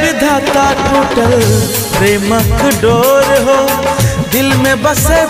विधाता टूटल प्रेमक डोर हो दिल में बसे